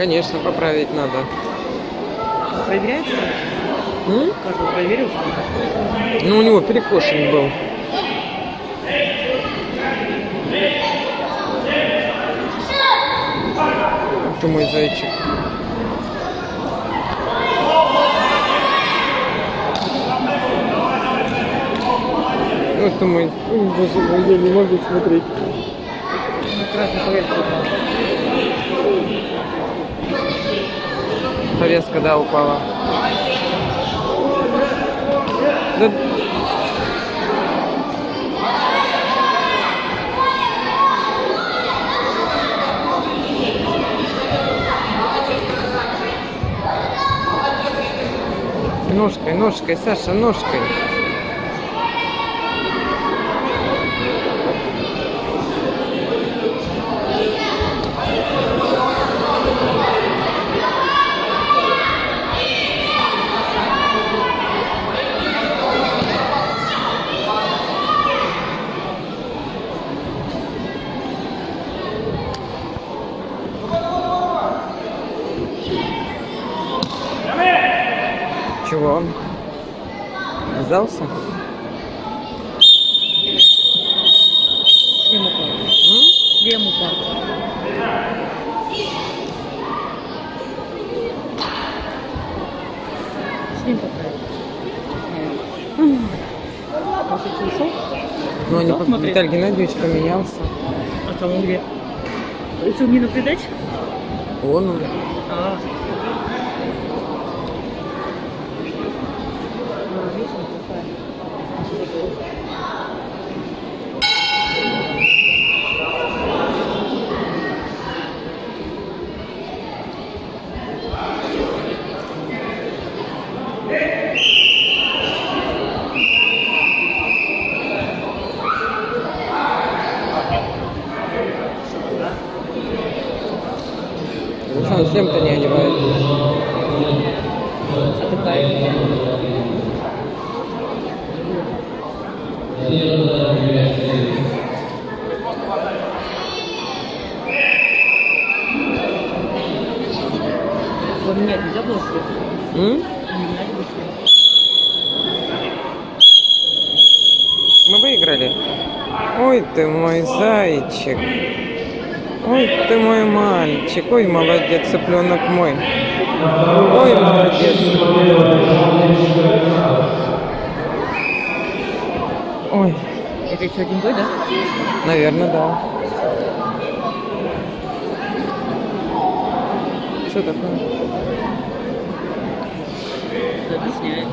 Конечно, поправить надо. Проверяется? М? Каждый проверил? Ну, у него перекошен был. Это мой зайчик. Это мой. Ой, боже мой, я не могу смотреть. Красный повестка упала. Повестка, да, упала. Да... Ножкой, ножкой, Саша, ножкой. Чего он? Сдался? Шлем упал. М? Шлем упал. Поправить. Может, телефон? Ну, Да, по-. Виталий Геннадьевич поменялся. А там он где? Решил мне наблюдать? Он, он. А. А, Шлем-то не одевает. Отдыхает. Поменять нельзя было? Мы выиграли. Ой, ты мой зайчик. Ой, ты мой мальчик. Ой, молодец, цыпленок мой. Ой, молодец. Ой, Это еще один бой, да? наверное, да. Что такое? Объясняет.